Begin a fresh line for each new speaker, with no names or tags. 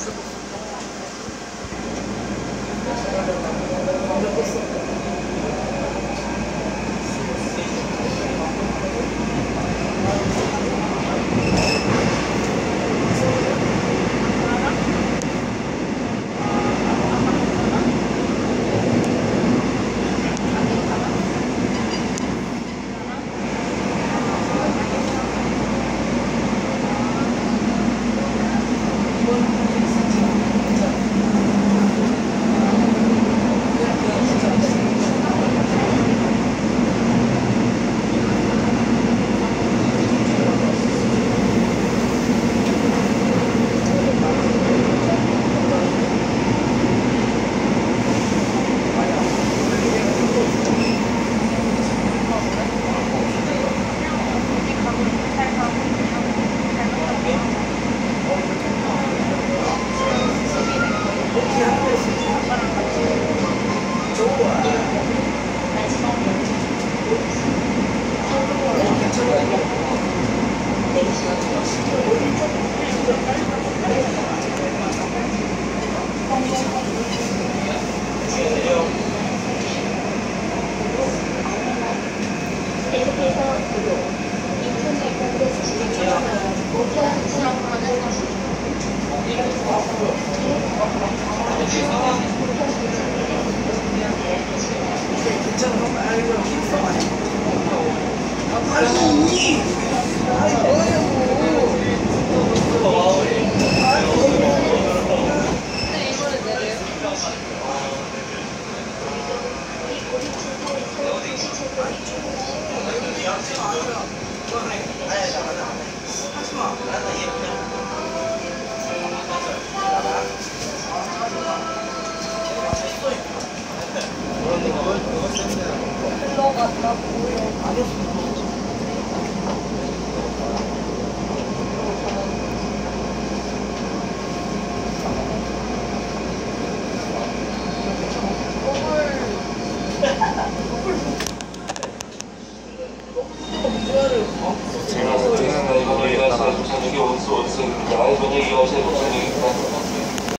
triple.
계속해서 구독, 인천
발전대 수신을 제어하는 목표 수치라고 하는 사실, 이로써 목표
수치를 목표 수치를 Thank you.
我们自己公司，公司，然后我们自己公司。